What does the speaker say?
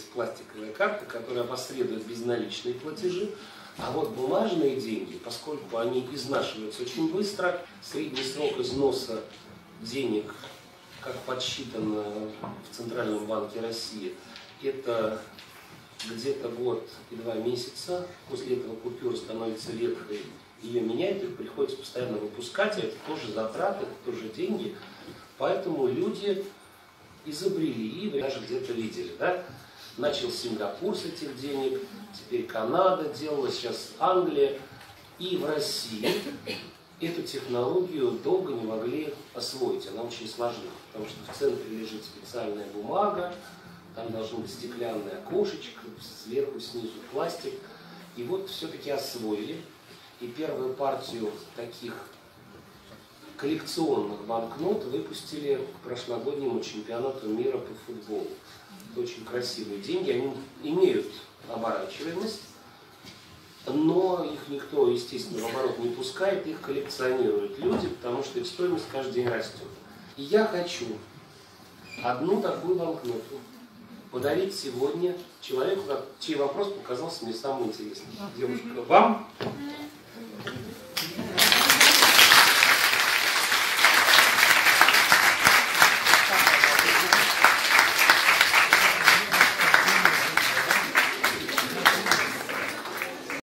есть пластиковая карта, которая посредует безналичные платежи. А вот бумажные деньги, поскольку они изнашиваются очень быстро, средний срок износа денег, как подсчитано в Центральном банке России, это где-то год и два месяца. После этого купюра становится ветхой, ее меняют, их приходится постоянно выпускать, это тоже затраты, это тоже деньги. Поэтому люди изобрели и даже где-то видели. Да? Начал Сингапур с этих денег, теперь Канада делала, сейчас Англия. И в России эту технологию долго не могли освоить, она очень сложна, потому что в центре лежит специальная бумага, там должно быть стеклянное окошечко, сверху, снизу пластик. И вот все-таки освоили. И первую партию таких коллекционных банкнот выпустили к прошлогоднему чемпионату мира по футболу. Очень красивые деньги, они имеют оборачиваемость, но их никто, естественно, в оборот не пускает, их коллекционируют люди, потому что их стоимость каждый день растет. И я хочу одну такую банкноту подарить сегодня человеку, чей вопрос показался мне самым интересным. Девушка, вам